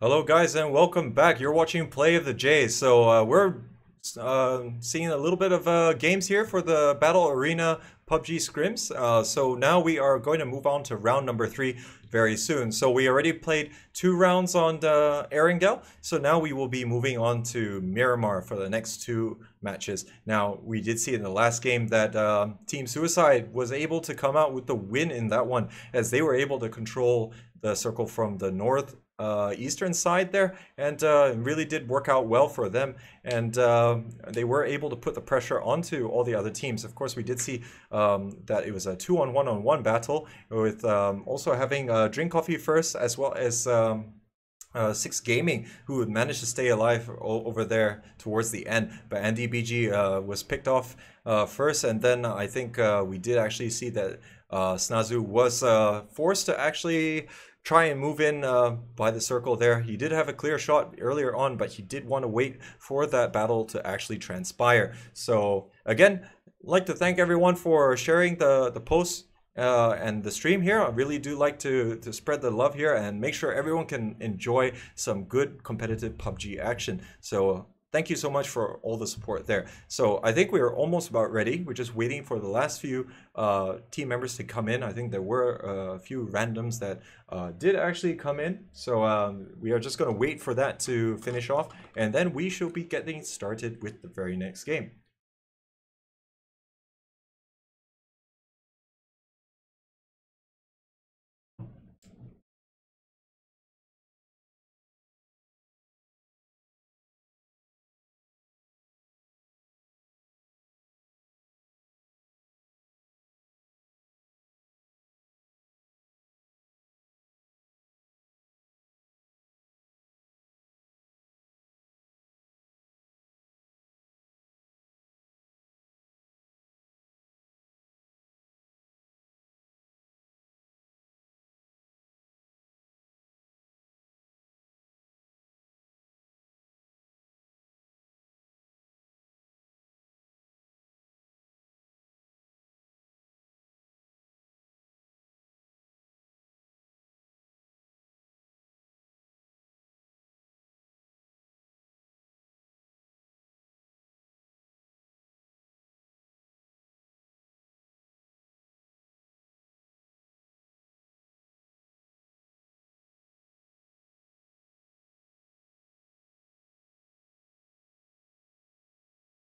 Hello, guys, and welcome back. You're watching Play of the Jays. So uh, we're uh, seeing a little bit of uh, games here for the Battle Arena PUBG scrims. Uh, so now we are going to move on to round number three very soon. So we already played two rounds on the Erangel. So now we will be moving on to Miramar for the next two matches. Now we did see in the last game that uh, Team Suicide was able to come out with the win in that one as they were able to control the circle from the north uh, eastern side there, and uh, really did work out well for them. And uh, they were able to put the pressure onto all the other teams. Of course, we did see um, that it was a two on one on one battle with um, also having uh, Drink Coffee first as well as. Um, uh, Six Gaming, who managed to stay alive over there towards the end. But Andy BG uh, was picked off uh, first, and then I think uh, we did actually see that uh, Snazu was uh, forced to actually try and move in uh, by the circle there. He did have a clear shot earlier on, but he did want to wait for that battle to actually transpire. So again, like to thank everyone for sharing the, the posts uh, and the stream here. I really do like to, to spread the love here and make sure everyone can enjoy some good competitive PUBG action. So thank you so much for all the support there. So I think we're almost about ready. We're just waiting for the last few uh, team members to come in. I think there were uh, a few randoms that uh, did actually come in. So um, we are just going to wait for that to finish off. And then we should be getting started with the very next game.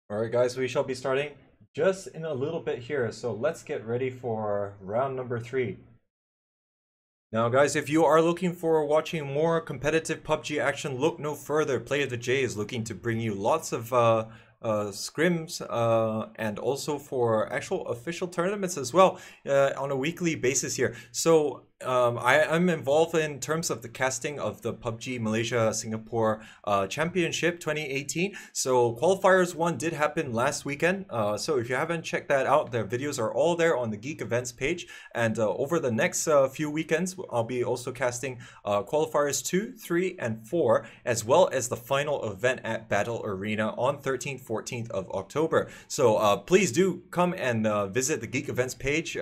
All right, guys, we shall be starting just in a little bit here. So let's get ready for round number three. Now, guys, if you are looking for watching more competitive PUBG action, look no further. Play of the Jay is looking to bring you lots of uh, uh, scrims uh, and also for actual official tournaments as well uh, on a weekly basis here. So um, I, am involved in terms of the casting of the PUBG Malaysia Singapore uh, Championship 2018. So qualifiers one did happen last weekend. Uh, so if you haven't checked that out, the videos are all there on the Geek Events page. And uh, over the next uh, few weekends, I'll be also casting uh, qualifiers two, three, and four, as well as the final event at Battle Arena on 13th, 14th of October. So uh, please do come and visit the Geek Events page.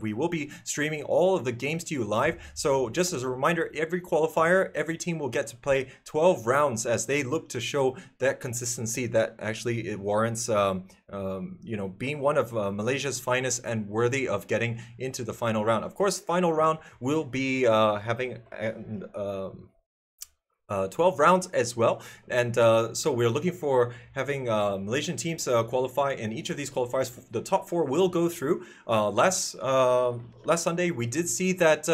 we will be streaming all of the games you live. So just as a reminder, every qualifier, every team will get to play 12 rounds as they look to show that consistency that actually it warrants, um, um, you know, being one of uh, Malaysia's finest and worthy of getting into the final round. Of course, final round will be uh, having um, uh, 12 rounds as well. And uh, so we're looking for having uh, Malaysian teams uh, qualify in each of these qualifiers. The top four will go through. Uh, last uh, last Sunday, we did see that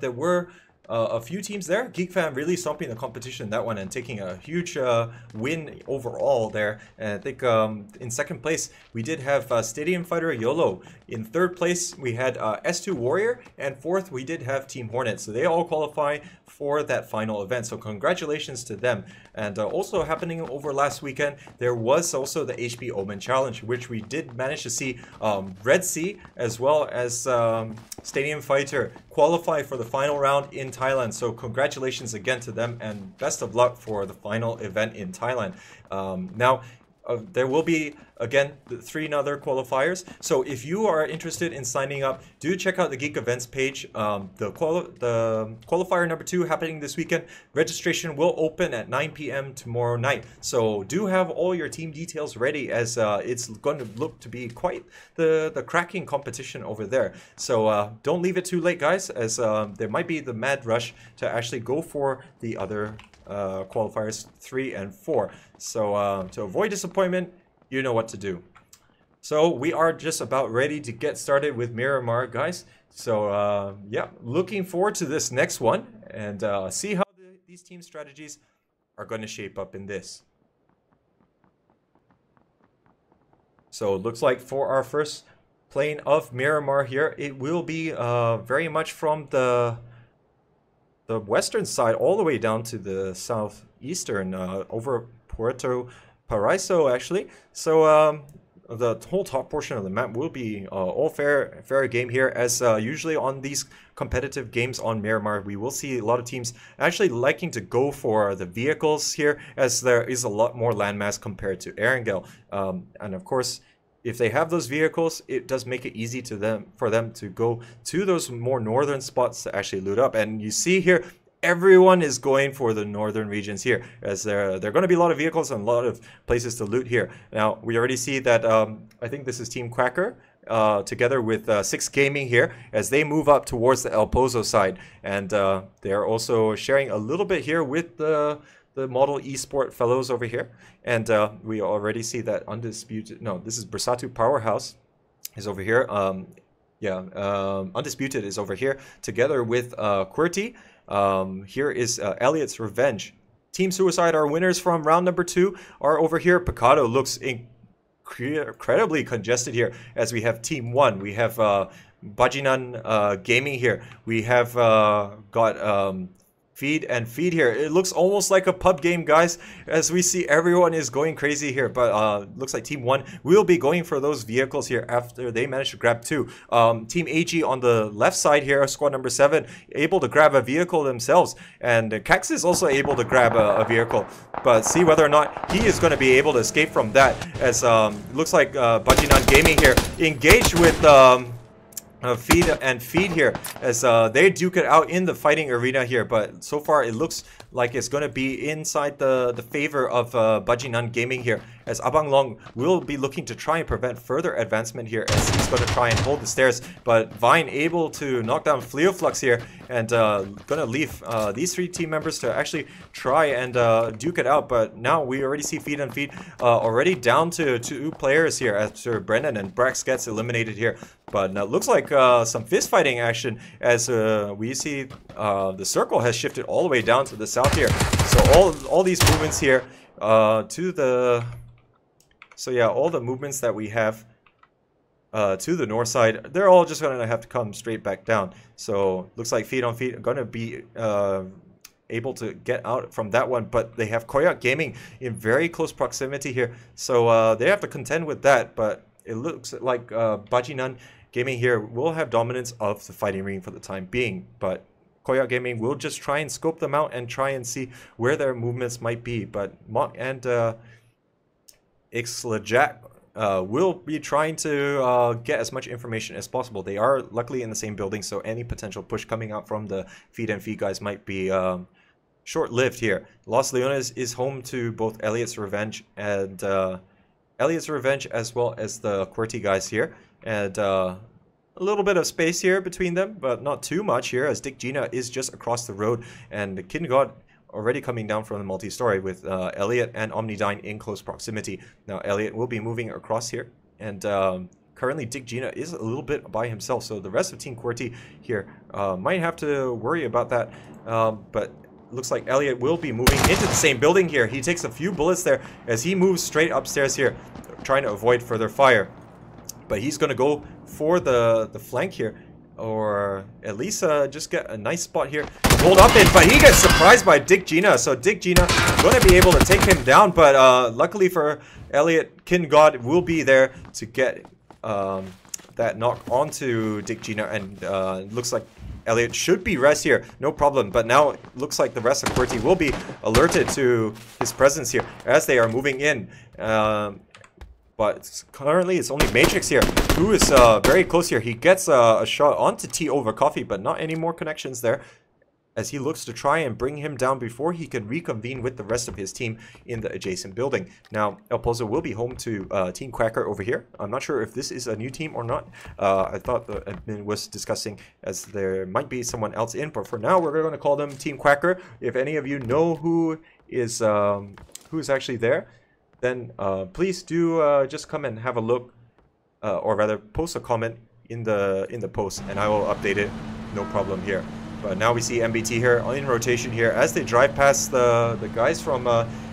there were uh, a few teams there. Geek Fam really stomping the competition that one and taking a huge uh, win overall there. And I think um, in second place we did have uh, Stadium Fighter YOLO. In third place we had uh, S2 Warrior, and fourth we did have Team Hornet. So they all qualify for that final event. So congratulations to them. And uh, also happening over last weekend, there was also the HP Omen Challenge, which we did manage to see um, Red Sea as well as um, Stadium Fighter qualify for the final round in Thailand. So congratulations again to them and best of luck for the final event in Thailand. Um, now, there will be again three other qualifiers. So if you are interested in signing up, do check out the Geek Events page. Um, the quali- the qualifier number two happening this weekend. Registration will open at 9 p.m. tomorrow night. So do have all your team details ready as uh, it's going to look to be quite the the cracking competition over there. So uh, don't leave it too late, guys, as uh, there might be the mad rush to actually go for the other uh, qualifiers three and four. So uh, to avoid disappointment, you know what to do. So we are just about ready to get started with Miramar, guys. So uh, yeah, looking forward to this next one and uh, see how the, these team strategies are going to shape up in this. So it looks like for our first plane of Miramar here, it will be uh, very much from the the western side all the way down to the southeastern uh, over Puerto Paraiso actually. So um, the whole top portion of the map will be uh, all fair fair game here as uh, usually on these competitive games on Miramar we will see a lot of teams actually liking to go for the vehicles here as there is a lot more landmass compared to Erangel um, and of course if they have those vehicles, it does make it easy to them for them to go to those more northern spots to actually loot up. And you see here, everyone is going for the northern regions here as there, there are going to be a lot of vehicles and a lot of places to loot here. Now, we already see that, um, I think this is Team Quacker, uh, together with uh, Six Gaming here as they move up towards the El Pozo side. And uh, they're also sharing a little bit here with the the model esport fellows over here. And uh, we already see that undisputed, no, this is Bersatu Powerhouse is over here. Um, yeah, um, Undisputed is over here together with uh, QWERTY. Um, here is uh, Elliot's Revenge. Team Suicide, our winners from round number two, are over here. Picado looks incredibly congested here as we have Team One. We have uh, Bajinan uh, Gaming here. We have uh, got um, feed and feed here. It looks almost like a pub game, guys, as we see everyone is going crazy here. But uh, looks like Team 1 will be going for those vehicles here after they manage to grab two. Um, Team AG on the left side here, squad number 7, able to grab a vehicle themselves. And Cax is also able to grab a, a, vehicle. But see whether or not he is going to be able to escape from that. As um, looks like uh, Bajinan Gaming here engaged with... Um, uh, feed and feed here as uh, they duke it out in the fighting arena here but so far it looks like it's going to be inside the the favor of uh, Bajinan Gaming here as Abang Long will be looking to try and prevent further advancement here as he's going to try and hold the stairs but Vine able to knock down Fleoflux here and uh, going to leave uh, these three team members to actually try and uh, duke it out but now we already see feed and feed uh, already down to two players here after Brennan and Brax gets eliminated here but it looks like uh, some fist fighting action as uh, we see uh, the circle has shifted all the way down to the south here. So all, all these movements here uh, to the... So yeah, all the movements that we have uh, to the north side, they're all just going to have to come straight back down. So looks like feed and feed are going to be uh, able to get out from that one, but they have Koyak Gaming in very close proximity here. So uh, they have to contend with that, but it looks like uh, Bajinan Gaming here will have dominance of the fighting ring for the time being, but Koyak Gaming will just try and scope them out and try and see where their movements might be. But Mok and uh, Ixlajak uh, will be trying to uh, get as much information as possible. They are luckily in the same building, so any potential push coming out from the feed and feed guys might be um, short-lived here. Los Leones is home to both Elliot's Revenge and uh, Elliot's Revenge as well as the QWERTY guys here. And uh, a little bit of space here between them, but not too much here as Dick Gina is just across the road and God already coming down from the multi-story with uh, Elliot and Omnidine in close proximity. Now Elliot will be moving across here and um, currently Dick Gina is a little bit by himself so the rest of Team QWERTY here uh, might have to worry about that um, but looks like Elliot will be moving into the same building here. He takes a few bullets there as he moves straight upstairs here trying to avoid further fire. But he's going to go for the, the flank here. Or at least uh, just get a nice spot here. Hold up in, but he gets surprised by Dick Gina. So Dick Gina going to be able to take him down. But uh, luckily for Elliot, Kin God will be there to get um, that knock onto Dick Gina. And uh, looks like Elliot should be rest here, no problem. But now it looks like the rest of QWERTY will be alerted to his presence here as they are moving in. Um, But currently it's only Matrix here, who is uh, very close here. He gets uh, a shot onto T over Coffee, but not any more connections there as he looks to try and bring him down before he can reconvene with the rest of his team in the adjacent building. Now, El Pozo will be home to uh, Team Quacker over here. I'm not sure if this is a new team or not. Uh, I thought the admin was discussing as there might be someone else in, but for now, we're going to call them Team Quacker. If any of you know who is um, who's actually there, then uh, please do uh, just come and have a look, uh, or rather post a comment in the in the post, and I will update it. No problem here. But now we see MBT here in rotation here as they drive past the, the guys from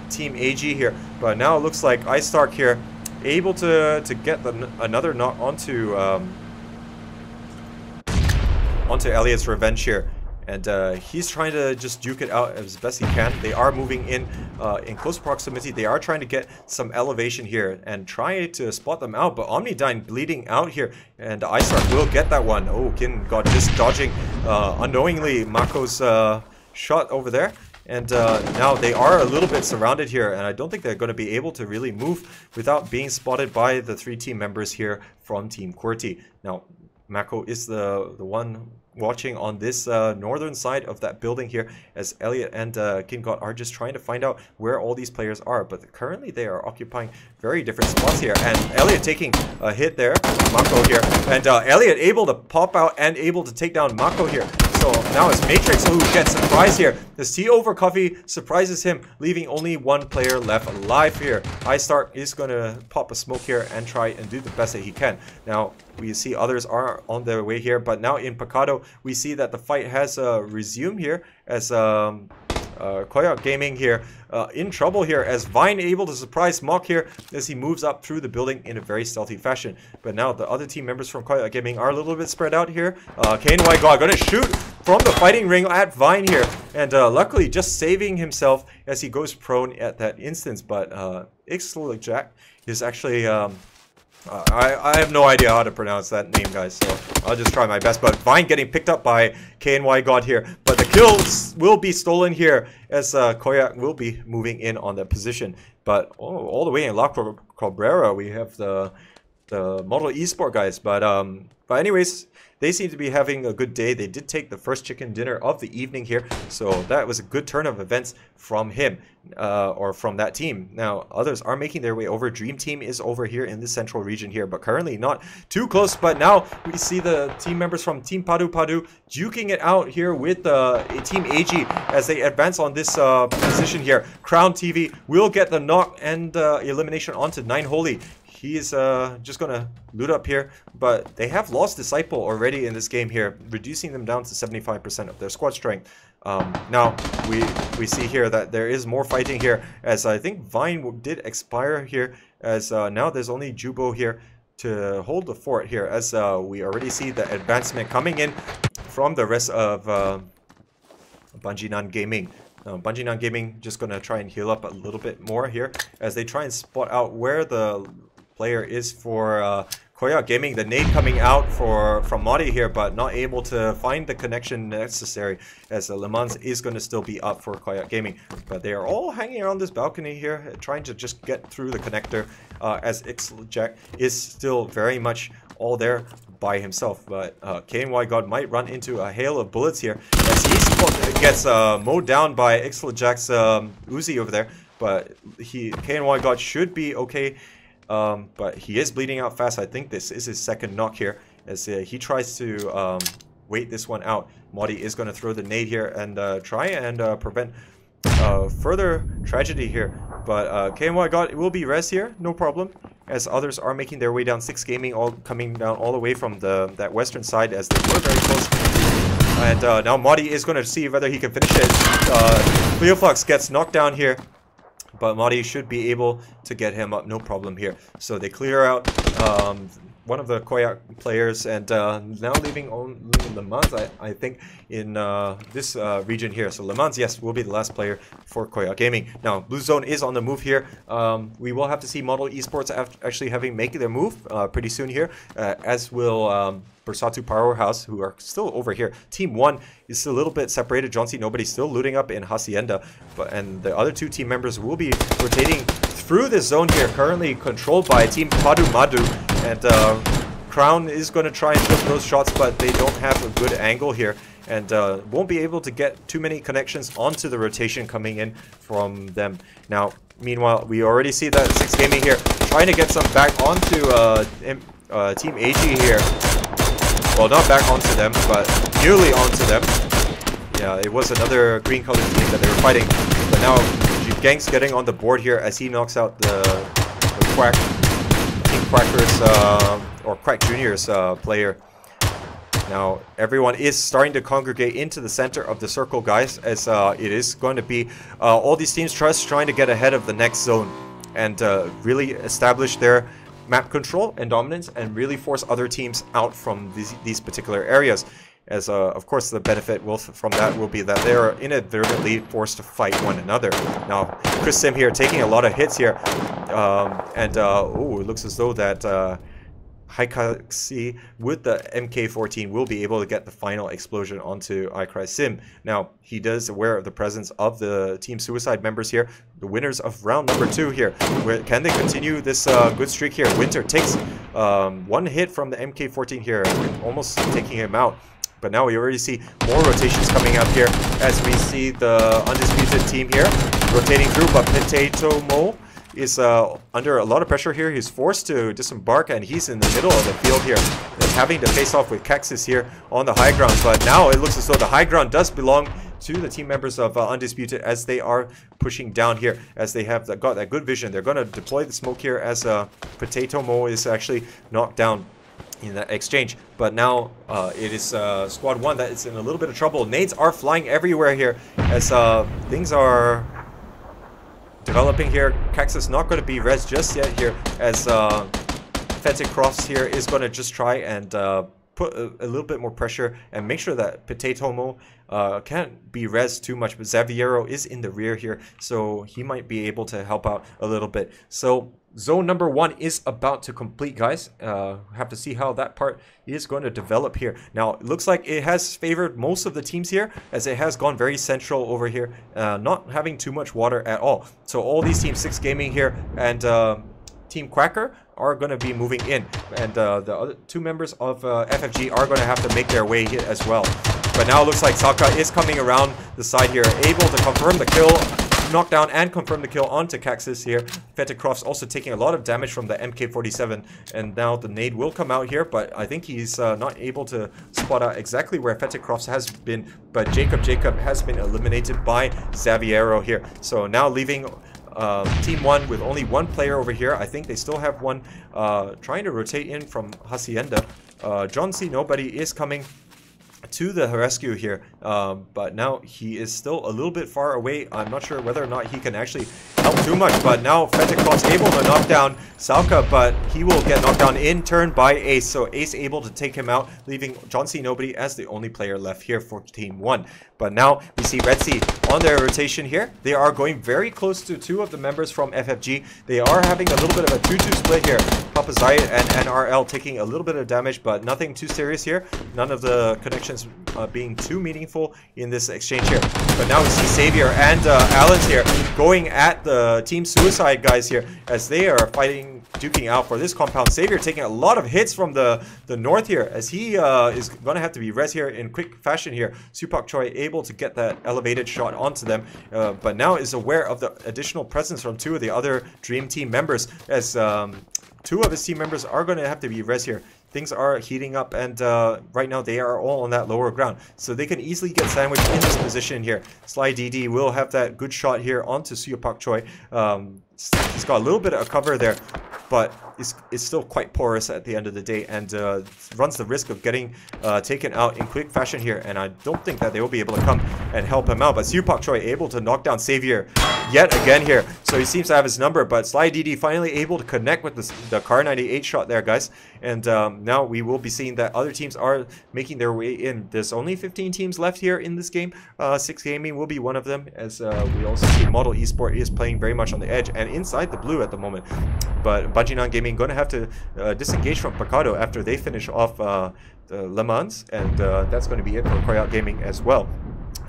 Team AG here. But now it looks like Ice Stark here able to, to get the, another knock onto, um, onto Elliot's Revenge here. And uh, he's trying to just duke it out as best he can. They are moving in uh, in close proximity. They are trying to get some elevation here and try to spot them out. But Omnidyne bleeding out here. And Isark will get that one. Oh, Kin got just dodging uh, unknowingly Mako's uh, shot over there. And uh, now they are a little bit surrounded here, and I don't think they're going to be able to really move without being spotted by the three team members here from Team QWERTY. Now, Mako is the, the one watching on this uh, northern side of that building here as Elliot and uh, God are just trying to find out where all these players are. But currently they are occupying very different spots here. And Elliot taking a hit there, Mako here. And uh, Elliot able to pop out and able to take down Mako here. So now it's Matrix who gets surprised here. The T over Coffee surprises him, leaving only one player left alive here. I stark is going to pop a smoke here and try and do the best that he can. Now, we see others are on their way here, but now in Picado, we see that the fight has uh, resumed here as um, uh, Gaming here uh, in trouble here as Vine able to surprise Mock here as he moves up through the building in a very stealthy fashion. But now the other team members from Koyak Gaming are a little bit spread out here. Uh, KNY God gonna shoot from the fighting ring at Vine here and uh, luckily just saving himself as he goes prone at that instance. But uh, is actually um, uh, I, I have no idea how to pronounce that name, guys, so I'll just try my best. But Vine getting picked up by KNY God here. But the kills will be stolen here as uh, Koyak will be moving in on that position. But oh, all the way in La Cabrera, we have the the Model Esport guys. But um, but anyways, they seem to be having a good day. They did take the first chicken dinner of the evening here, so that was a good turn of events from him uh, or from that team. Now, others are making their way over. Dream Team is over here in the central region here, but currently not too close. But now we see the team members from Team Padu Madu duking it out here with uh, Team AG as they advance on this uh, position here. Crown TV will get the knock and uh, elimination onto Nine Holy. He's uh, just going to loot up here, but they have lost Disciple already in this game here, reducing them down to 75% of their squad strength. Um, now, we we see here that there is more fighting here, as I think Vine did expire here, as uh, now there's only Jubo here to hold the fort here, as uh, we already see the advancement coming in from the rest of uh, Bungie Gaming. Now, Bungie Gaming just going to try and heal up a little bit more here as they try and spot out where the player is for uh, Koyak Gaming. The nade coming out for from Modi here, but not able to find the connection necessary as uh, Le Mans is going to still be up for Koyak Gaming. But they are all hanging around this balcony here, trying to just get through the connector uh, as Jack is still very much all there by himself. But uh, KNY God might run into a hail of bullets here as he gets uh, mowed down by Jack's um, Uzi over there. But he KNY God should be okay um, but he is bleeding out fast. I think this is his second knock here as uh, he tries to um, wait this one out. Modi is going to throw the nade here and uh, try and uh, prevent uh, further tragedy here. But uh, KMY got it will be res here, no problem. As others are making their way down, Six Gaming all coming down all the way from the that western side as they were very close. And uh, now Modi is going to see whether he can finish it. Uh, gets knocked down here but Mari should be able to get him up, no problem here. So they clear out um, one of the Koyak players and uh, now leaving only Le Mans, I, I think, in uh, this uh, region here. So Le Mans, yes, will be the last player for Koyak Gaming. Now, Blue Zone is on the move here. Um, we will have to see Model Esports actually having make their move uh, pretty soon here, uh, as will um, Bersatu Powerhouse, who are still over here. Team 1 is a little bit separated. John C. Nobody's still looting up in Hacienda, but and the other two team members will be rotating through this zone here, currently controlled by Team Padu Madu. And uh, Crown is going to try and flip those shots, but they don't have a good angle here. And uh, won't be able to get too many connections onto the rotation coming in from them. Now, meanwhile, we already see that 6 Gaming here trying to get some back onto uh, uh, Team AG here. Well, not back onto them, but nearly onto them. Yeah, it was another green colored team that they were fighting. But now Gang's getting on the board here as he knocks out the, the Quack Team Quackers uh, or Crack Juniors uh, player. Now, everyone is starting to congregate into the center of the circle, guys, as uh, it is going to be uh, all these teams trust trying to get ahead of the next zone and uh, really establish their map control and dominance and really force other teams out from these, these particular areas as uh, of course the benefit will from that will be that they are inadvertently forced to fight one another. Now Chris Sim here taking a lot of hits here, um, and uh, oh it looks as though that uh, Haikaxi with the MK14 will be able to get the final explosion onto iCry Sim. Now he does aware of the presence of the Team Suicide members here, the winners of round number two here. Where, can they continue this uh, good streak here? Winter takes um, one hit from the MK14 here, almost taking him out. But now we already see more rotations coming up here as we see the Undisputed team here rotating through. But Potato Mo is uh, under a lot of pressure here. He's forced to disembark and he's in the middle of the field here. Having to face off with Kexis here on the high ground. But now it looks as though the high ground does belong to the team members of uh, Undisputed as they are pushing down here as they have got that good vision. They're going to deploy the smoke here as uh, Potato Mo is actually knocked down in that exchange. But now uh, it is uh, Squad 1 that is in a little bit of trouble. Nades are flying everywhere here as uh, things are developing here. Caxus not going to be res just yet here as uh, Crofts here is going to just try and uh, put a, a, little bit more pressure and make sure that Potato uh, can't be res too much. But Xaviero is in the rear here, so he might be able to help out a little bit. So zone number one is about to complete, guys. Uh, have to see how that part is going to develop here. Now, it looks like it has favored most of the teams here, as it has gone very central over here, uh, not having too much water at all. So all these teams, 6 Gaming here and uh, Team Quacker, are going to be moving in. And uh, the other two members of uh, FFG are going to have to make their way here as well. But now it looks like Saka is coming around the side here, able to confirm the kill knock down and confirm the kill onto Caxis here. Feticroft's also taking a lot of damage from the MK47, and now the nade will come out here, but I think he's uh, not able to spot out exactly where Feticrofts has been, but Jacob Jacob has been eliminated by Xaviero here. So now leaving uh, Team 1 with only one player over here. I think they still have one uh, trying to rotate in from Hacienda. Uh, John C. Nobody is coming to the rescue here, um, but now he is still a little bit far away. I'm not sure whether or not he can actually too much, but now Fentikot's able to knock down Salka, but he will get knocked down in turn by Ace, so Ace able to take him out, leaving John C. Nobody as the only player left here for Team 1. But now we see Red Sea on their rotation here. They are going very close to two of the members from FFG. They are having a little bit of a 2-2 split here. Papa Zayat and NRL taking a little bit of damage, but nothing too serious here. None of the connections uh, being too meaningful in this exchange here. But now we see Savior and uh, Allen's here going at the Team Suicide guys here as they are fighting duking out for this compound. Savior taking a lot of hits from the, the north here as he uh, is going to have to be res here in quick fashion here. Supak Choi able to get that elevated shot onto them, uh, but now is aware of the additional presence from two of the other Dream Team members as um, two of his team members are going to have to be res here things are heating up and uh, right now they are all on that lower ground. So they can easily get sandwiched in this position here. Sly DD will have that good shot here onto Suya Pak Choi. Um, he's got a little bit of cover there, but it's, it's still quite porous at the end of the day and uh, runs the risk of getting uh, taken out in quick fashion here. And I don't think that they will be able to come and help him out. But Siu Pak Choi able to knock down Savior yet again here. So he seems to have his number. But Sly DD finally able to connect with the, the Kar 98 shot there, guys. And um, now we will be seeing that other teams are making their way in. There's only 15 teams left here in this game. Uh, Six Gaming will be one of them, as uh, we also see Model Esport is playing very much on the edge and inside the blue at the moment. But Bungie Gaming going to have to uh, disengage from Picado after they finish off uh, the Le Mans, and uh, that's going to be it for Koyak Gaming as well.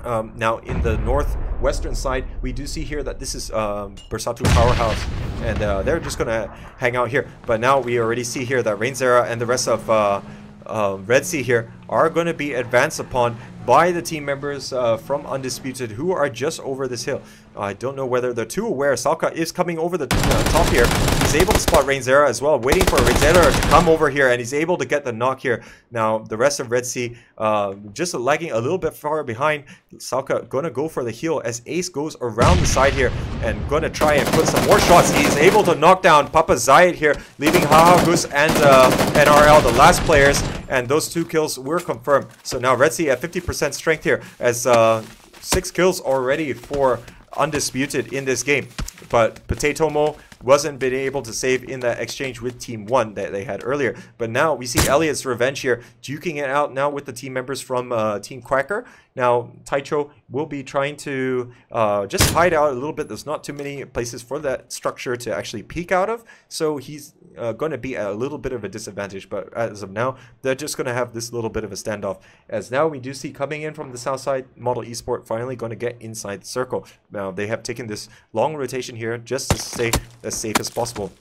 Um, now in the northwestern side, we do see here that this is um, Bersatu Powerhouse, and uh, they're just gonna hang out here. But now we already see here that Rainzera and the rest of uh, uh, Red Sea here are going to be advanced upon by the team members uh, from Undisputed who are just over this hill. I don't know whether they're too aware. Salka is coming over the uh, top here. He's able to spot Rainzera as well, waiting for Rainzera to come over here, and he's able to get the knock here. Now, the rest of Red Sea uh, just lagging a little bit far behind. Salka gonna go for the heal as Ace goes around the side here and gonna try and put some more shots. He's able to knock down Papa Zayed here, leaving Hahagus and uh, NRL, the last players, and those two kills were confirmed. So now Red Sea at 50% strength here as uh, six kills already for undisputed in this game. But Potato Mo wasn't been able to save in that exchange with Team 1 that they had earlier. But now we see Elliot's revenge here, duking it out now with the team members from uh, Team Quacker. Now, Taicho will be trying to uh, just hide out a little bit. There's not too many places for that structure to actually peek out of. So he's uh, going to be at a little bit of a disadvantage. But as of now, they're just going to have this little bit of a standoff. As now we do see coming in from the south side, Model Esport finally going to get inside the circle. Now, they have taken this long rotation here just to stay as safe as possible.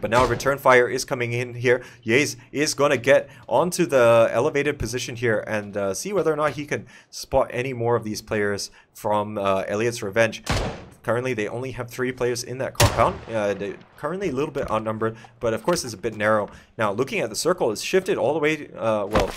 But now return fire is coming in here. Yaze is going to get onto the elevated position here and uh, see whether or not he can spot any more of these players from uh, Elliot's Revenge. Currently, they only have three players in that compound. Uh, currently a little bit outnumbered, but of course it's a bit narrow. Now, looking at the circle, it's shifted all the way, uh, well,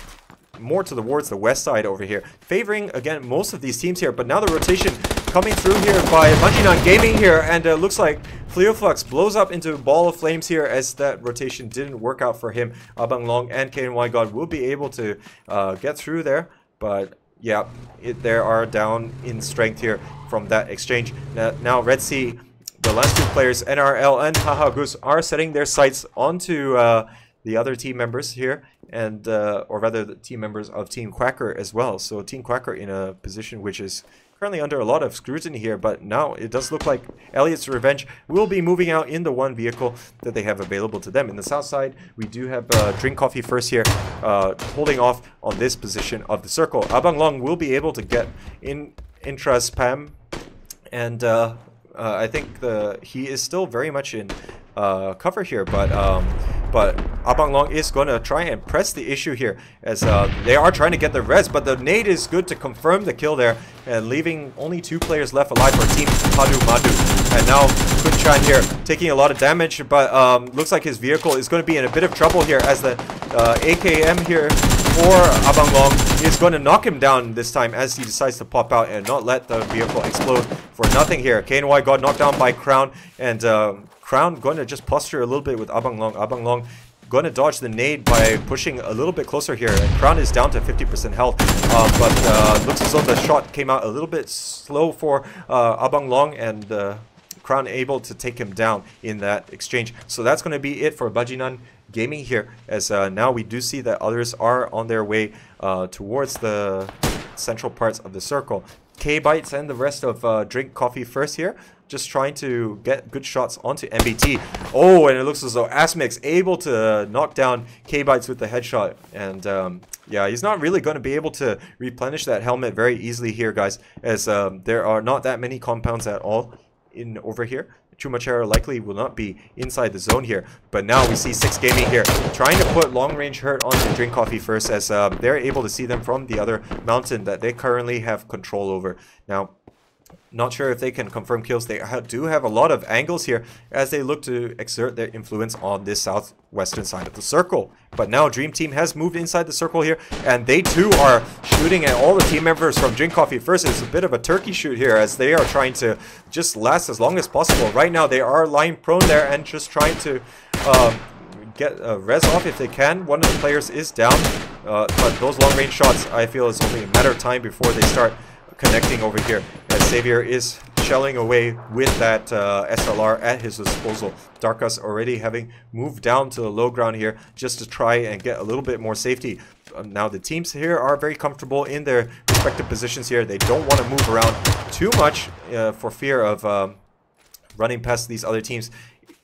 more to towards the west side over here, favoring, again, most of these teams here. But now the rotation coming through here by Bungie Gaming here, and uh, looks like Fleoflux blows up into a ball of flames here as that rotation didn't work out for him. Abang Long and KNY God will be able to uh, get through there, but yeah, it, they are down in strength here from that exchange. Now, now Red Sea, the last two players, NRL and Haha Goose, are setting their sights onto uh, the other team members here, and uh, or rather the team members of Team Quacker as well. So Team Quacker in a position which is currently under a lot of scrutiny here, but now it does look like Elliot's Revenge will be moving out in the one vehicle that they have available to them. In the south side, we do have uh, Drink Coffee first here, uh, holding off on this position of the circle. Abang Long will be able to get in intra spam, and uh, uh I think the he is still very much in uh, cover here, but um, but Abang Long is going to try and press the issue here as uh, they are trying to get the res, but the nade is good to confirm the kill there and leaving only two players left alive for Team Padu Madu. And now Kunchan here taking a lot of damage, but um, looks like his vehicle is going to be in a bit of trouble here as the uh, AKM here for Abang Long is going to knock him down this time as he decides to pop out and not let the vehicle explode for nothing here. KNY got knocked down by Crown and uh, Crown going to just posture a little bit with Abang Long. Abang Long going to dodge the nade by pushing a little bit closer here. And Crown is down to 50% health, uh, but uh, looks as though the shot came out a little bit slow for uh, Abang Long and uh, Crown able to take him down in that exchange. So that's going to be it for Bajinan Gaming here, as uh, now we do see that others are on their way uh, towards the central parts of the circle. K-Bytes and the rest of uh, Drink Coffee first here just trying to get good shots onto MBT. Oh, and it looks as though Asmix able to knock down K-Bytes with the headshot. And um, yeah, he's not really going to be able to replenish that helmet very easily here, guys, as um, there are not that many compounds at all in over here. Chumacera likely will not be inside the zone here. But now we see Six Gaming here trying to put long range hurt onto Drink Coffee first as um, they're able to see them from the other mountain that they currently have control over. Now, not sure if they can confirm kills. They do have a lot of angles here as they look to exert their influence on this southwestern side of the circle. But now Dream Team has moved inside the circle here, and they too are shooting at all the team members from Drink Coffee First. It's a bit of a turkey shoot here as they are trying to just last as long as possible. Right now they are lying prone there and just trying to um, get a res off if they can. One of the players is down, uh, but those long range shots I feel is only a matter of time before they start connecting over here. As Xavier is shelling away with that uh, SLR at his disposal. Darkus already having moved down to the low ground here just to try and get a little bit more safety. Um, now the teams here are very comfortable in their respective positions here. They don't want to move around too much uh, for fear of um, running past these other teams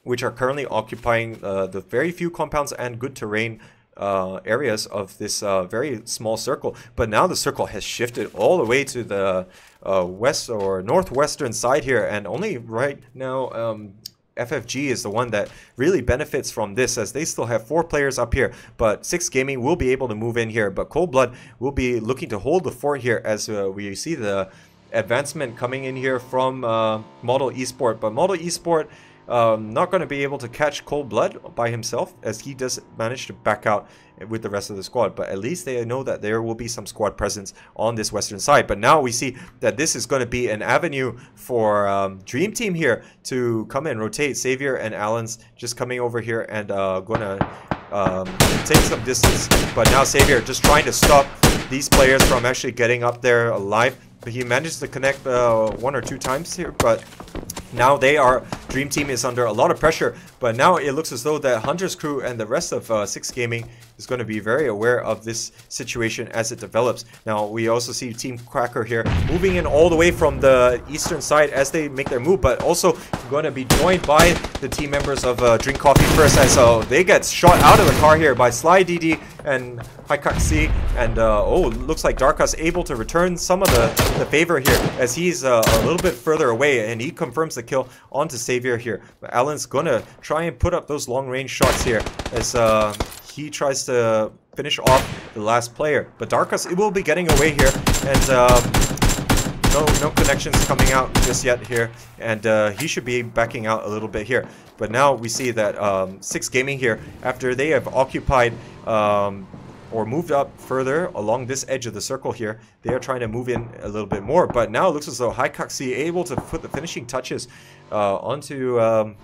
which are currently occupying uh, the very few compounds and good terrain uh, areas of this uh, very small circle. But now the circle has shifted all the way to the uh, west or northwestern side here, and only right now um, FFG is the one that really benefits from this as they still have four players up here. But Six Gaming will be able to move in here. But Cold Blood will be looking to hold the fort here as uh, we see the advancement coming in here from uh, Model Esport. But Model Esport um, not going to be able to catch Cold Blood by himself as he does manage to back out with the rest of the squad. But at least they know that there will be some squad presence on this western side. But now we see that this is going to be an avenue for um, Dream Team here to come and rotate. Xavier and Allen's just coming over here and uh, going to um, take some distance. But now Xavier just trying to stop these players from actually getting up there alive. But he managed to connect uh, one or two times here, but now they are, Dream Team is under a lot of pressure, but now it looks as though the Hunter's crew and the rest of uh, Six Gaming is going to be very aware of this situation as it develops. Now we also see Team Quacker here moving in all the way from the eastern side as they make their move, but also going to be joined by the team members of uh, Drink Coffee First as uh, they get shot out of the car here by Sly DD and Haikaksi, and uh, oh, looks like Darkus able to return some of the, the favor here as he's uh, a little bit further away and he confirms the kill onto Savior here. But Alan's gonna try and put up those long range shots here as uh, he tries to finish off the last player. But Darkus it will be getting away here and um, no, no connections coming out just yet here and uh, he should be backing out a little bit here. But now we see that um, Six Gaming here, after they have occupied um, or moved up further along this edge of the circle here. They are trying to move in a little bit more, but now it looks as though Haikaksi able to put the finishing touches uh, onto um,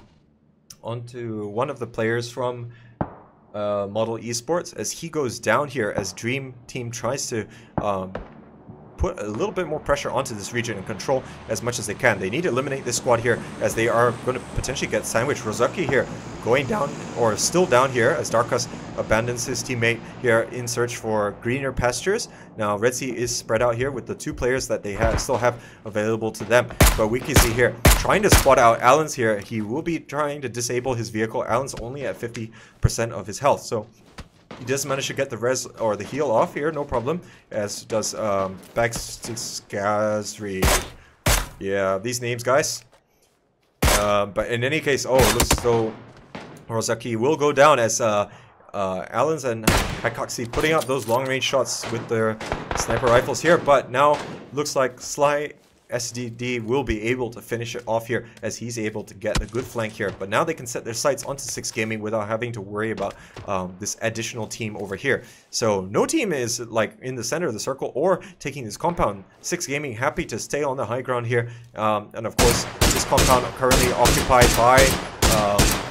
onto one of the players from uh, Model Esports as he goes down here as Dream Team tries to um, put a little bit more pressure onto this region and control as much as they can. They need to eliminate this squad here as they are going to potentially get sandwiched. Rozaki here going down or still down here as Darkus abandons his teammate here in search for greener pastures. Now Red Sea is spread out here with the two players that they have still have available to them. But we can see here trying to spot out Allen's here. He will be trying to disable his vehicle. Allen's only at 50% of his health. So he does manage to get the res or the heal off here, no problem. As does um, Baxskazri. Yeah, these names, guys. Uh, but in any case, oh, it looks so Rozaki will go down as uh, uh, Allens and Haikaksi putting up those long-range shots with their sniper rifles here. But now looks like Sly SDD will be able to finish it off here as he's able to get a good flank here. But now they can set their sights onto 6 Gaming without having to worry about um, this additional team over here. So no team is like in the center of the circle or taking this compound. 6 Gaming happy to stay on the high ground here. Um, and of course, this compound currently occupied by... Um,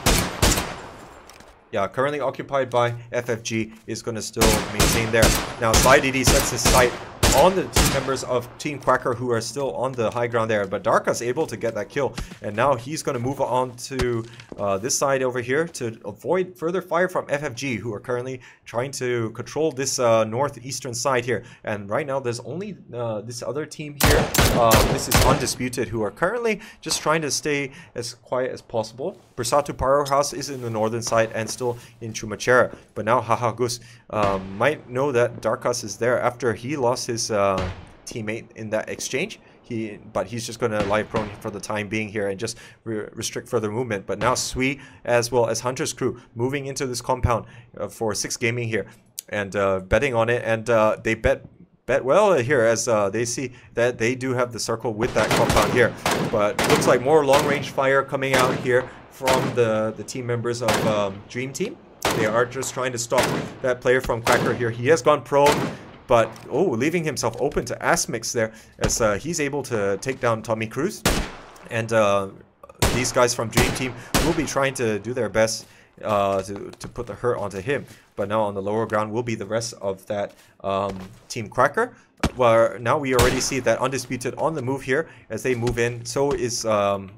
yeah, currently occupied by FFG is going to still maintain there. Now, Sly DD sets his sight on the team members of Team Quacker who are still on the high ground there. But Darka's able to get that kill. And now he's going to move on to uh, this side over here to avoid further fire from FFG who are currently trying to control this uh, northeastern side here. And right now there's only uh, this other team here. Um, this is Undisputed who are currently just trying to stay as quiet as possible. Bersatu Powerhouse is in the northern side and still in Chumacera. But now Hahagus um, might know that Darkas is there after he lost his his uh, teammate in that exchange. He, but he's just going to lie prone for the time being here and just re restrict further movement. But now Sui, as well as Hunter's crew, moving into this compound uh, for Six Gaming here and uh, betting on it. And uh, they bet bet well here as uh, they see that they do have the circle with that compound here. But looks like more long-range fire coming out here from the, the team members of um, Dream Team. They are just trying to stop that player from Cracker here. He has gone prone but, oh, leaving himself open to Asmix there as uh, he's able to take down Tommy Cruz. And uh, these guys from Dream Team will be trying to do their best uh, to, to put the hurt onto him. But now on the lower ground will be the rest of that um, Team Cracker. Where now we already see that Undisputed on the move here as they move in. So is um,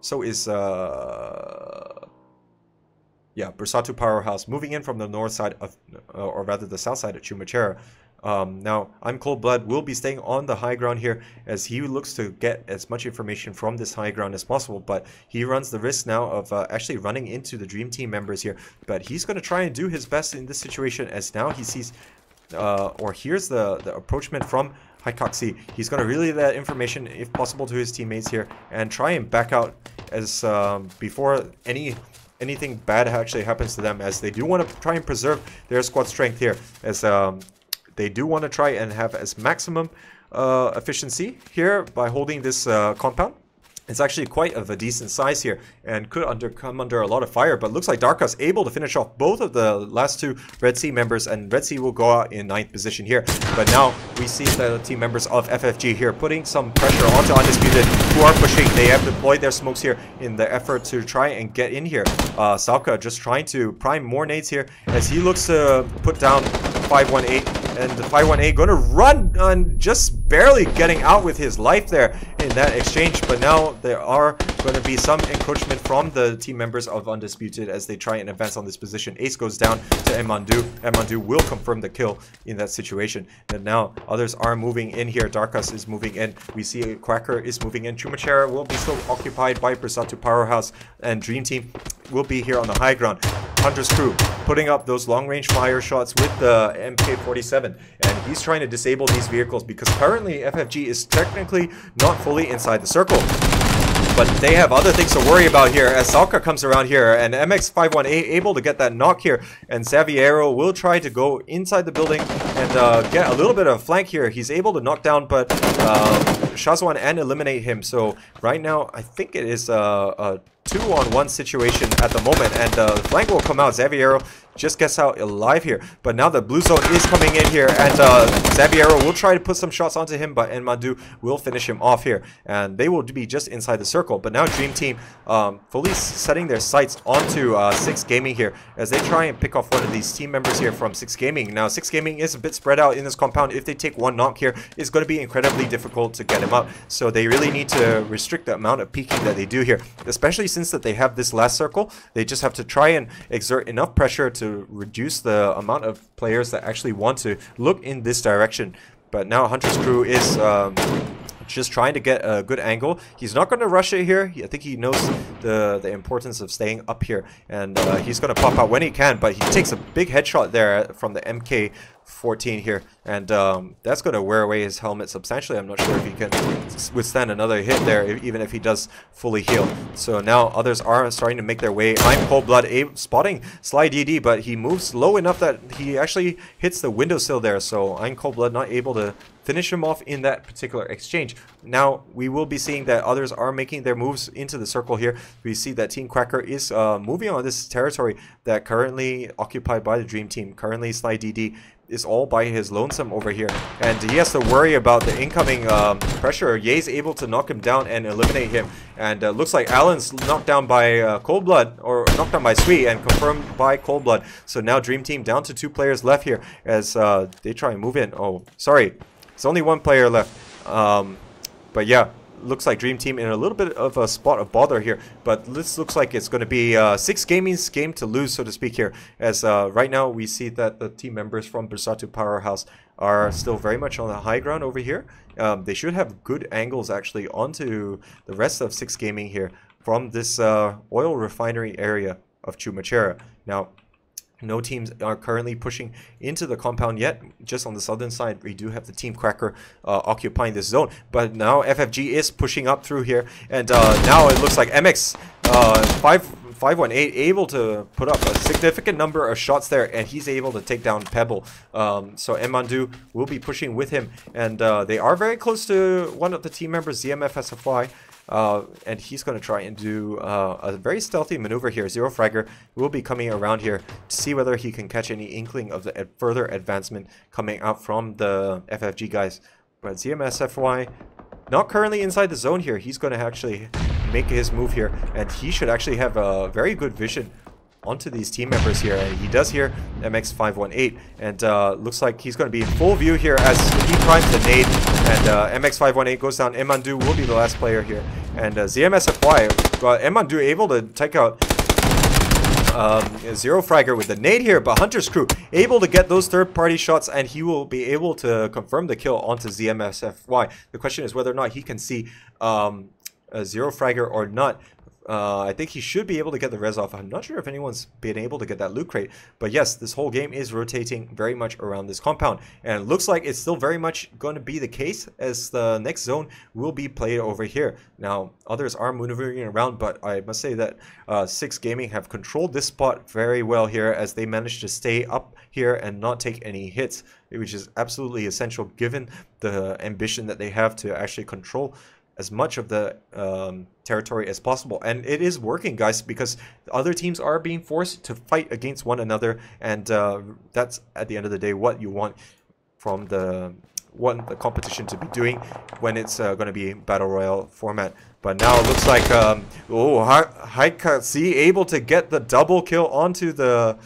so is uh, yeah Bersatu Powerhouse moving in from the north side of, or rather the south side of Chumacera Um, now, I'm Cold Blood will be staying on the high ground here as he looks to get as much information from this high ground as possible, but he runs the risk now of uh, actually running into the Dream Team members here. But he's going to try and do his best in this situation as now he sees uh, or hears the, the approachment from Haikaksi. He's going to relay that information, if possible, to his teammates here and try and back out as um, before any anything bad actually happens to them as they do want to try and preserve their squad strength here as um, they do want to try and have as maximum uh, efficiency here by holding this uh, compound. It's actually quite of a decent size here and could under come under a lot of fire, but looks like Darkus able to finish off both of the last two Red Sea members, and Red Sea will go out in ninth position here. But now we see the team members of FFG here putting some pressure onto Undisputed, who are pushing. They have deployed their smokes here in the effort to try and get in here. Uh, Salka just trying to prime more nades here as he looks to put down 518 and the 518 going to run on just barely getting out with his life there in that exchange. But now there are going to be some encroachment from the team members of Undisputed as they try and advance on this position. Ace goes down to Emandu. Emandu will confirm the kill in that situation. And now others are moving in here. Darkus is moving in. We see a Quacker is moving in. Chumacera will be still occupied by Bersatu Powerhouse and Dream Team will be here on the high ground. Hunter's crew putting up those long-range fire shots with the MK47 and he's trying to disable these vehicles because currently FFG is technically not fully inside the circle. But they have other things to worry about here as Salka comes around here and MX-518 able to get that knock here and Saviero will try to go inside the building and uh, get a little bit of flank here. He's able to knock down but um, Shazwan and eliminate him. So right now I think it is uh, a two on one situation at the moment and uh, the flank will come out. Xaviero just gets out alive here. But now the blue zone is coming in here and uh, Xaviero will try to put some shots onto him but Enmadu will finish him off here. And they will be just inside the circle. But now Dream Team um, fully setting their sights onto uh, 6 Gaming here as they try and pick off one of these team members here from 6 Gaming. Now 6 Gaming is a bit spread out in this compound. If they take one knock here, it's going to be incredibly difficult to get him up. So they really need to restrict the amount of peeking that they do here. Especially since that they have this last circle, they just have to try and exert enough pressure to reduce the amount of players that actually want to look in this direction. But now Hunter's crew is um, just trying to get a good angle. He's not going to rush it here. I think he knows the, the importance of staying up here. And uh, he's going to pop out when he can, but he takes a big headshot there from the MK 14 here and um, that's going to wear away his helmet substantially I'm not sure if he can withstand another hit there even if he does fully heal so now others are starting to make their way Iron Cold Blood spotting Sly DD but he moves low enough that he actually hits the windowsill there so Iron Cold Blood not able to finish him off in that particular exchange. Now, we will be seeing that others are making their moves into the circle here. We see that Team Quacker is uh, moving on this territory that currently occupied by the Dream Team. Currently, Sly DD is all by his lonesome over here. And he has to worry about the incoming um, pressure. Ye's able to knock him down and eliminate him. And uh, looks like Alan's knocked down by uh, Cold Blood, or knocked down by Sweet, and confirmed by Cold Blood. So now Dream Team down to two players left here as uh, they try and move in. Oh, sorry. It's only one player left. Um, but yeah, looks like Dream Team in a little bit of a spot of bother here. But this looks like it's going to be uh, six gaming's game to lose, so to speak here. As uh, right now we see that the team members from Bersatu Powerhouse are still very much on the high ground over here. Um, they should have good angles actually onto the rest of Six Gaming here from this uh, oil refinery area of Chumacera. Now, no teams are currently pushing into the compound yet. Just on the southern side, we do have the Team Quacker uh, occupying this zone. But now FFG is pushing up through here. And uh, now it looks like MX uh, 5, 518 able to put up a significant number of shots there. And he's able to take down Pebble. Um, so Emandu will be pushing with him. And uh, they are very close to one of the team members, ZMFSFY. Uh, and he's going to try and do uh, a very stealthy maneuver here. Zero Fragger will be coming around here to see whether he can catch any inkling of the further advancement coming out from the FFG guys. But ZMSFY not currently inside the zone here. He's going to actually make his move here, and he should actually have a very good vision onto these team members here. And he does here MX518, and uh, looks like he's going to be in full view here as he primes the nade, and uh, MX518 goes down. Emandu will be the last player here, and uh, ZMSFY, well, Emandu able to take out um, Zero Fragger with the nade here, but Hunter's crew able to get those third-party shots, and he will be able to confirm the kill onto ZMSFY. The question is whether or not he can see um, a Zero Fragger or not. Uh, I think he should be able to get the res off. I'm not sure if anyone's been able to get that loot crate. But yes, this whole game is rotating very much around this compound. And it looks like it's still very much going to be the case as the next zone will be played over here. Now, others are maneuvering around, but I must say that uh, 6 Gaming have controlled this spot very well here as they managed to stay up here and not take any hits, which is absolutely essential given the ambition that they have to actually control as much of the um, territory as possible. And it is working, guys, because other teams are being forced to fight against one another. And uh, that's, at the end of the day, what you want from the what the competition to be doing when it's uh, going to be battle royale format. But now it looks like um, oh Haikatsi able to get the double kill onto the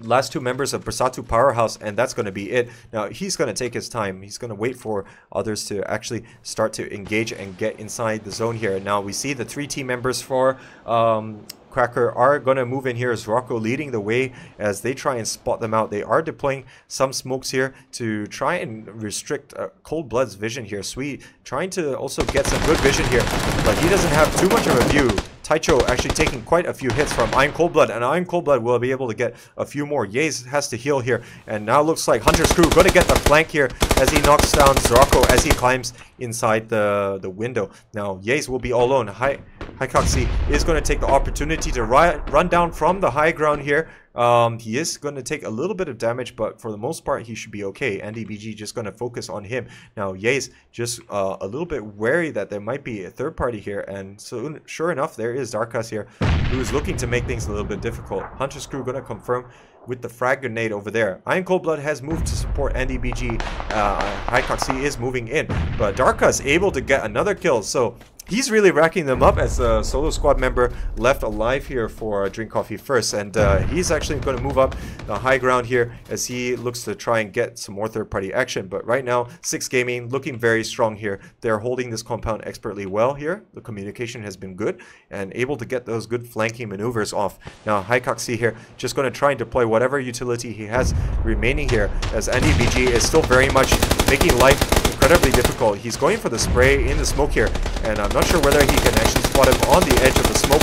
last two members of Bersatu Powerhouse, and that's going to be it. Now, he's going to take his time. He's going to wait for others to actually start to engage and get inside the zone here. Now, we see the three team members for um, Quacker are going to move in here as Rocco leading the way as they try and spot them out. They are deploying some smokes here to try and restrict uh, Cold Blood's vision here. Sweet trying to also get some good vision here, but he doesn't have too much of a view. Taicho actually taking quite a few hits from Iron Cold Blood, and Iron Cold Blood will be able to get a few more. Yaze has to heal here, and now looks like Hunter's Crew going to get the flank here as he knocks down Zorako as he climbs inside the, the window. Now, Yaze will be all alone. Hi, Haikoxi is going to take the opportunity to run down from the high ground here um, he is going to take a little bit of damage, but for the most part, he should be okay. NDBG just going to focus on him. Now, Ye's just uh, a little bit wary that there might be a third party here, and so sure enough, there is Darkus here, who is looking to make things a little bit difficult. Hunter's Crew going to confirm with the frag grenade over there. Iron Cold Blood has moved to support NDBG. Uh, Haikoxi is moving in, but Darkus able to get another kill, so he's really racking them up as a solo squad member left alive here for Drink Coffee first. And uh, he's actually going to move up the high ground here as he looks to try and get some more third-party action. But right now, 6 Gaming looking very strong here. They're holding this compound expertly well here. The communication has been good and able to get those good flanking maneuvers off. Now, Haikoxi here just going to try and deploy whatever utility he has remaining here as NDBG is still very much making life incredibly difficult. He's going for the spray in the smoke here, and I'm not sure whether he can actually spot him on the edge of the smoke.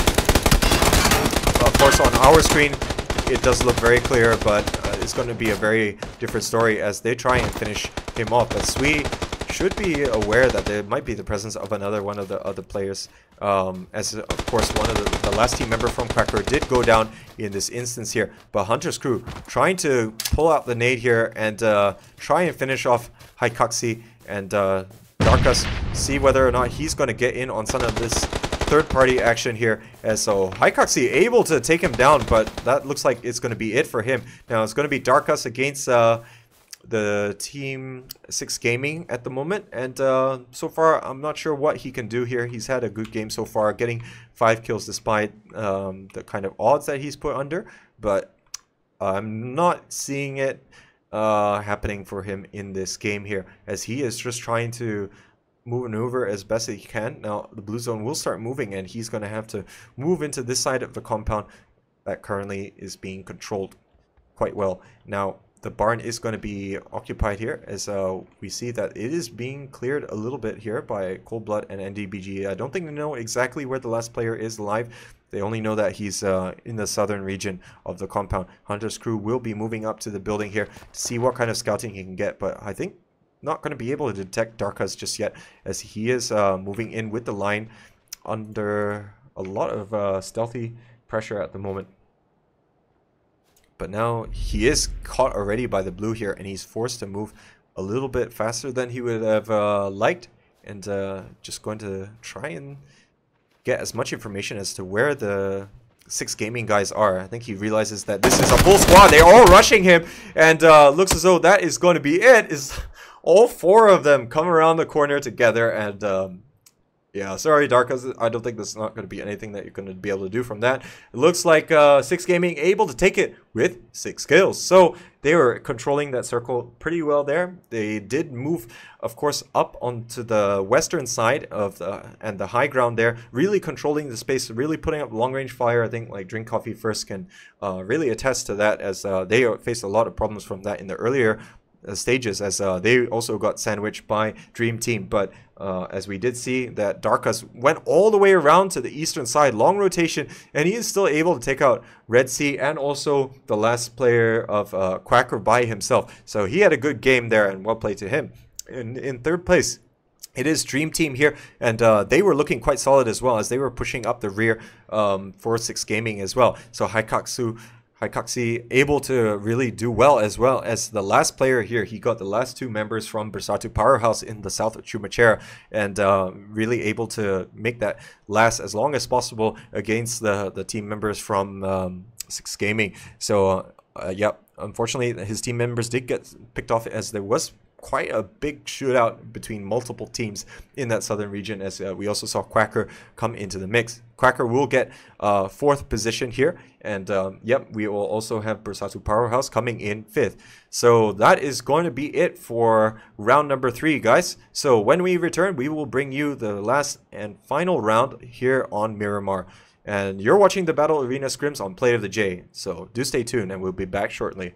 Of course, on our screen, it does look very clear, but uh, it's going to be a very different story as they try and finish him off. But Sui should be aware that there might be the presence of another one of the other players. Um, as of course one of the, the, last team member from Quacker did go down in this instance here. But Hunter's crew trying to pull out the nade here and uh, try and finish off Haikaxi and uh, Darkus see whether or not he's going to get in on some of this third-party action here. And so Haikoxi able to take him down, but that looks like it's going to be it for him. Now it's going to be Darkus against uh, the Team 6 Gaming at the moment. And uh, so far, I'm not sure what he can do here. He's had a good game so far, getting 5 kills despite um, the kind of odds that he's put under. But I'm not seeing it uh, happening for him in this game here, as he is just trying to maneuver as best he can. Now, the blue zone will start moving, and he's going to have to move into this side of the compound that currently is being controlled quite well. Now, the barn is going to be occupied here as uh, we see that it is being cleared a little bit here by Cold Blood and NDBG. I don't think they know exactly where the last player is live. They only know that he's uh, in the southern region of the compound. Hunter's crew will be moving up to the building here to see what kind of scouting he can get. But I think not going to be able to detect Darkus just yet as he is uh, moving in with the line under a lot of uh, stealthy pressure at the moment. But now he is caught already by the blue here and he's forced to move a little bit faster than he would have uh, liked and uh, just going to try and get as much information as to where the six gaming guys are. I think he realizes that this is a full squad. They're all rushing him, and uh, looks as though that is going to be it. Is all four of them come around the corner together, and um, Yeah, sorry, Darkus. I don't think there's not going to be anything that you're going to be able to do from that. It looks like uh, Six Gaming able to take it with six kills. So they were controlling that circle pretty well there. They did move, of course, up onto the western side of the and the high ground there, really controlling the space, really putting up long range fire. I think like Drink Coffee First can uh, really attest to that as uh, they faced a lot of problems from that in the earlier uh, stages as uh, they also got sandwiched by Dream Team. But uh, as we did see that Darkus went all the way around to the eastern side, long rotation, and he is still able to take out Red Sea and also the last player of uh, Quacker by himself. So he had a good game there and well played to him. In, in third place, it is Dream Team here, and uh, they were looking quite solid as well as they were pushing up the rear um, for Six Gaming as well. So Haikaksu Haikaksi able to really do well as well as the last player here. He got the last two members from Bersatu Powerhouse in the south of Chumacera and uh, really able to make that last as long as possible against the, the team members from um, Six Gaming. So, uh, yep, unfortunately, his team members did get picked off as there was quite a big shootout between multiple teams in that southern region as uh, we also saw Quacker come into the mix. Quacker will get uh, fourth position here and um, yep we will also have Bersatu Powerhouse coming in fifth. So that is going to be it for round number three guys. So when we return we will bring you the last and final round here on Miramar. And you're watching the Battle Arena Scrims on Play of the Jay. So do stay tuned and we'll be back shortly.